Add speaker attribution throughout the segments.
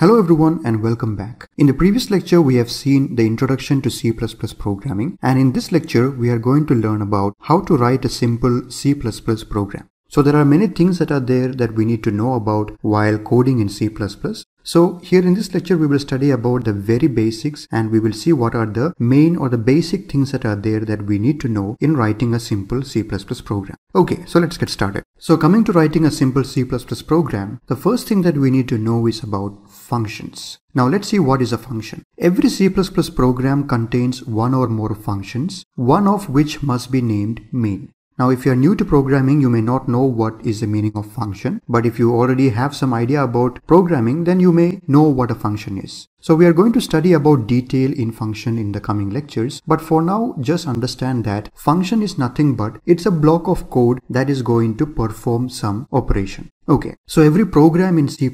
Speaker 1: Hello everyone and welcome back. In the previous lecture we have seen the introduction to C++ programming and in this lecture we are going to learn about how to write a simple C++ program. So there are many things that are there that we need to know about while coding in C++. So here in this lecture we will study about the very basics and we will see what are the main or the basic things that are there that we need to know in writing a simple C++ program. Okay, so let's get started. So coming to writing a simple C++ program, the first thing that we need to know is about functions. Now let's see what is a function. Every C++ program contains one or more functions, one of which must be named main. Now if you are new to programming, you may not know what is the meaning of function, but if you already have some idea about programming, then you may know what a function is. So we are going to study about detail in function in the coming lectures, but for now just understand that function is nothing but it's a block of code that is going to perform some operation. Okay, so every program in C++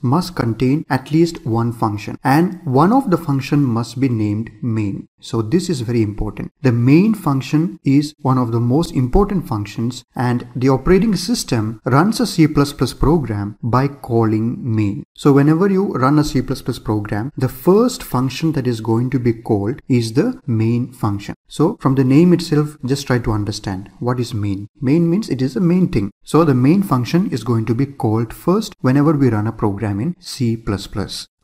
Speaker 1: must contain at least one function and one of the function must be named main. So this is very important. The main function is one of the most important functions and the operating system runs a C++ program by calling main. So whenever you run a C++ program, program, the first function that is going to be called is the main function. So from the name itself, just try to understand what is main. Main means it is the main thing. So the main function is going to be called first whenever we run a program in C++.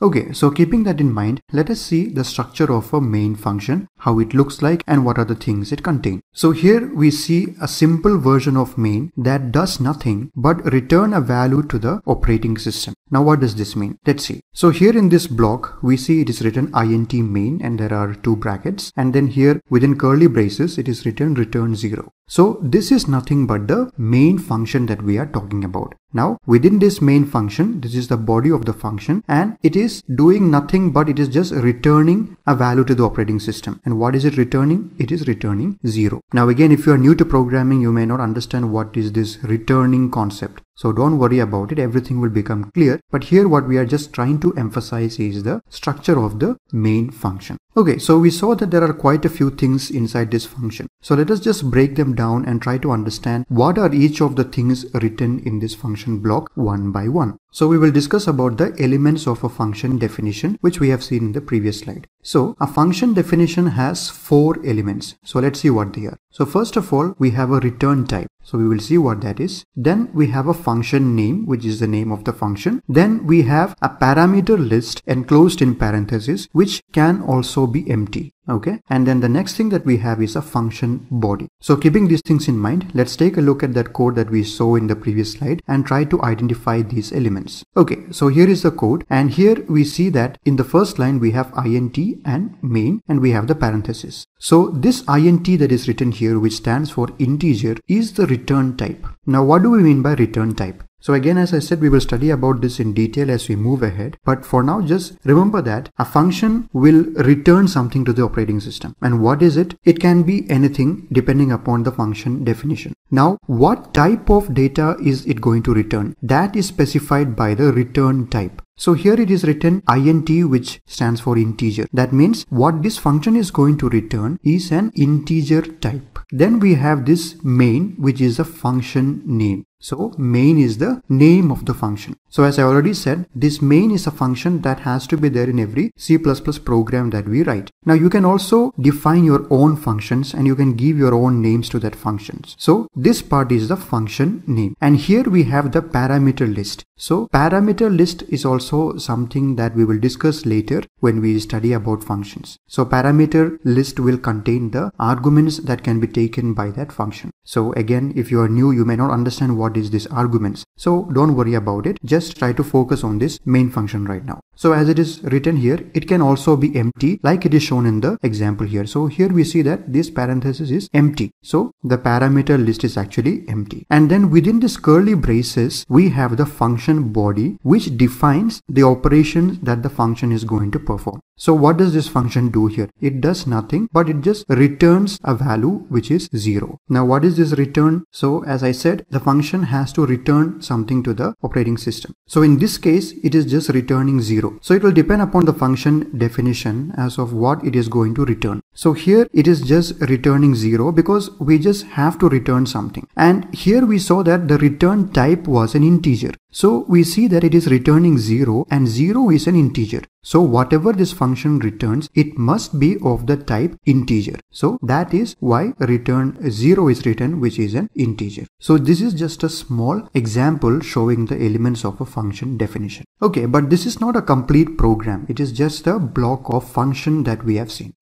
Speaker 1: Okay, so keeping that in mind, let us see the structure of a main function, how it looks like and what are the things it contains. So here we see a simple version of main that does nothing but return a value to the operating system. Now what does this mean? Let's see. So here in this block, we see it is written int main and there are two brackets and then here within curly braces, it is written return 0. So this is nothing but the main function that we are talking about. Now within this main function, this is the body of the function and it is doing nothing but it is just returning a value to the operating system. And what is it returning? It is returning zero. Now again, if you are new to programming, you may not understand what is this returning concept. So don't worry about it. Everything will become clear. But here what we are just trying to emphasize is the structure of the main function. Okay, so we saw that there are quite a few things inside this function. So let us just break them down and try to understand what are each of the things written in this function block one by one. So we will discuss about the elements of a function definition which we have seen in the previous slide. So a function definition has four elements. So let's see what they are. So first of all, we have a return type. So we will see what that is. Then we have a function name, which is the name of the function. Then we have a parameter list enclosed in parentheses, which can also be empty okay? And then the next thing that we have is a function body. So keeping these things in mind let's take a look at that code that we saw in the previous slide and try to identify these elements. Okay so here is the code and here we see that in the first line we have int and main and we have the parenthesis. So this int that is written here which stands for integer is the return type. Now what do we mean by return type so again, as I said, we will study about this in detail as we move ahead. But for now, just remember that a function will return something to the operating system. And what is it? It can be anything depending upon the function definition. Now, what type of data is it going to return? That is specified by the return type. So here it is written int which stands for integer. That means what this function is going to return is an integer type. Then we have this main which is a function name. So main is the name of the function. So as I already said, this main is a function that has to be there in every C++ program that we write. Now you can also define your own functions and you can give your own names to that functions. So this part is the function name. And here we have the parameter list. So parameter list is also something that we will discuss later when we study about functions. So parameter list will contain the arguments that can be taken by that function. So again, if you are new, you may not understand what is this arguments. So don't worry about it. Just try to focus on this main function right now. So as it is written here, it can also be empty like it is shown in the example here. So here we see that this parenthesis is empty. So the parameter list is actually empty. And then within this curly braces, we have the function body which defines the operations that the function is going to perform. So what does this function do here? It does nothing, but it just returns a value which is zero. Now what is this return? So as I said, the function has to return something to the operating system. So in this case, it is just returning zero. So it will depend upon the function definition as of what it is going to return. So here it is just returning zero because we just have to return something. And here we saw that the return type was an integer. So we see that it is returning 0 and 0 is an integer. So whatever this function returns, it must be of the type integer. So that is why return 0 is written which is an integer. So this is just a small example showing the elements of a function definition. Okay, but this is not a complete program. It is just a block of function that we have seen.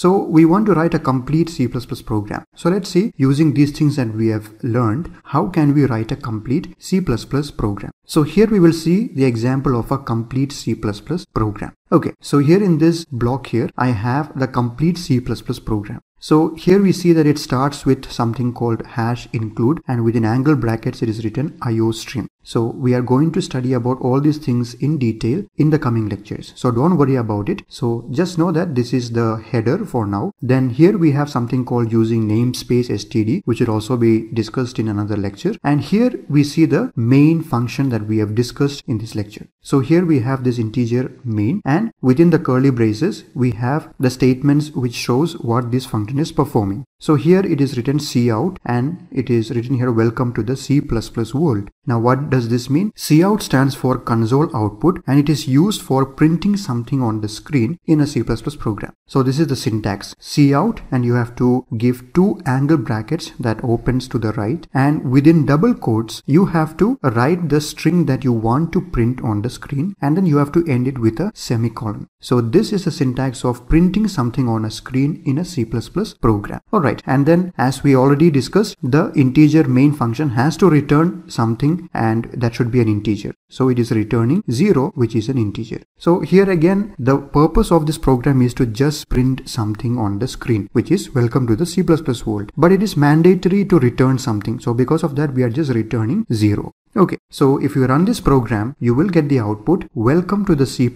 Speaker 1: So we want to write a complete C++ program. So let's see using these things that we have learned, how can we write a complete C++ program? So here we will see the example of a complete C++ program. Okay, so here in this block here, I have the complete C++ program. So here we see that it starts with something called hash include and within angle brackets it is written iostream. So we are going to study about all these things in detail in the coming lectures. So don't worry about it. So just know that this is the header for now. Then here we have something called using namespace std which will also be discussed in another lecture. And here we see the main function that we have discussed in this lecture. So here we have this integer main and within the curly braces we have the statements which shows what this function is performing. So here it is written cout and it is written here welcome to the C++ world. Now what does this mean? cout stands for console output and it is used for printing something on the screen in a C++ program. So this is the syntax cout and you have to give two angle brackets that opens to the right and within double quotes you have to write the string that you want to print on the screen and then you have to end it with a semicolon. So this is the syntax of printing something on a screen in a C++ program. Alright, and then as we already discussed, the integer main function has to return something and that should be an integer. So it is returning 0 which is an integer. So here again the purpose of this program is to just print something on the screen which is welcome to the C++ world. But it is mandatory to return something. So because of that we are just returning 0. Okay, so if you run this program, you will get the output, welcome to the C++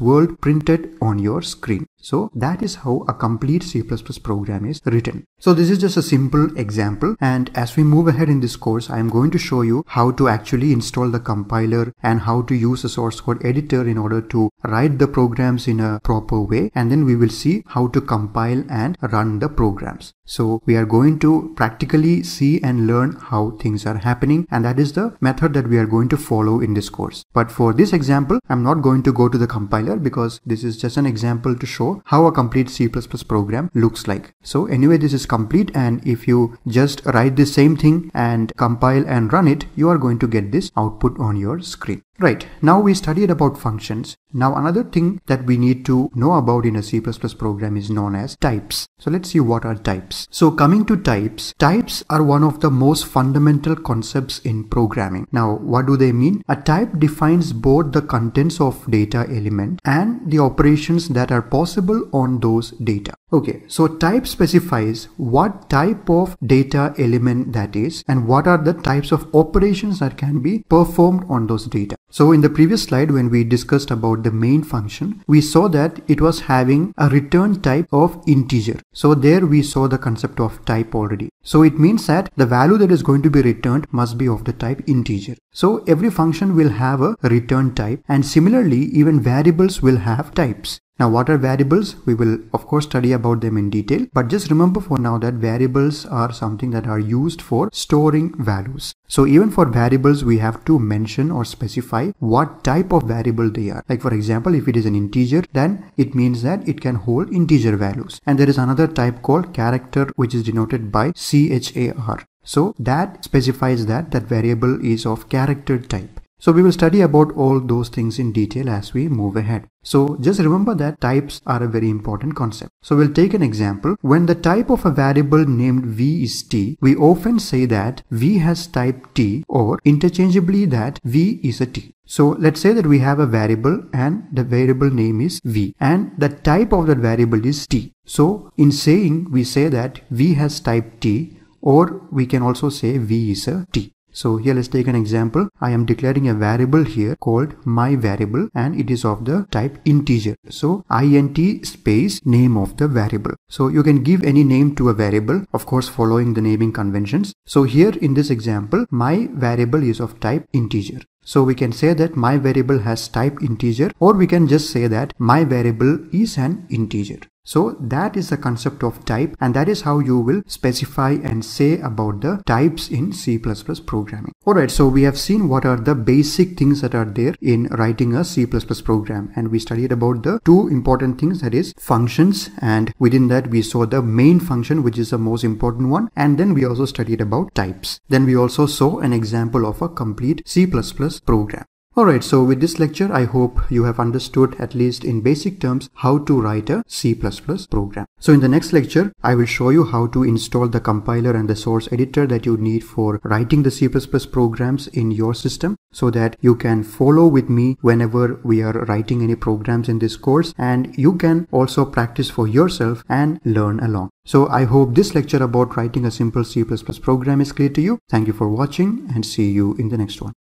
Speaker 1: world printed on your screen. So that is how a complete C++ program is written. So this is just a simple example. And as we move ahead in this course, I am going to show you how to actually install the compiler and how to use a source code editor in order to write the programs in a proper way. And then we will see how to compile and run the programs. So we are going to practically see and learn how things are happening. And that is the method that we are going to follow in this course. But for this example, I'm not going to go to the compiler because this is just an example to show how a complete C++ program looks like. So anyway, this is complete and if you just write the same thing and compile and run it, you are going to get this output on your screen. Right, now we studied about functions. Now another thing that we need to know about in a C++ program is known as types. So let's see what are types. So coming to types, types are one of the most fundamental concepts in programming. Now what do they mean? A type defines both the contents of data element and the operations that are possible on those data. Okay, so type specifies what type of data element that is and what are the types of operations that can be performed on those data. So in the previous slide when we discussed about the main function, we saw that it was having a return type of integer. So there we saw the concept of type already. So it means that the value that is going to be returned must be of the type integer. So every function will have a return type and similarly even variables will have types. Now what are variables? We will of course study about them in detail but just remember for now that variables are something that are used for storing values. So even for variables we have to mention or specify what type of variable they are. Like for example if it is an integer then it means that it can hold integer values. And there is another type called character which is denoted by char. So that specifies that that variable is of character type. So we will study about all those things in detail as we move ahead. So just remember that types are a very important concept. So we'll take an example. When the type of a variable named v is t, we often say that v has type t or interchangeably that v is a t. So let's say that we have a variable and the variable name is v and the type of that variable is t. So in saying we say that v has type t or we can also say v is a t. So here let's take an example. I am declaring a variable here called my variable and it is of the type integer. So int space name of the variable. So you can give any name to a variable, of course following the naming conventions. So here in this example, my variable is of type integer. So we can say that my variable has type integer or we can just say that my variable is an integer. So that is the concept of type and that is how you will specify and say about the types in C++ programming. Alright, so we have seen what are the basic things that are there in writing a C++ program and we studied about the two important things that is functions and within that we saw the main function which is the most important one and then we also studied about types. Then we also saw an example of a complete C++ program. Alright, so with this lecture, I hope you have understood at least in basic terms how to write a C++ program. So in the next lecture, I will show you how to install the compiler and the source editor that you need for writing the C++ programs in your system so that you can follow with me whenever we are writing any programs in this course and you can also practice for yourself and learn along. So I hope this lecture about writing a simple C++ program is clear to you. Thank you for watching and see you in the next one.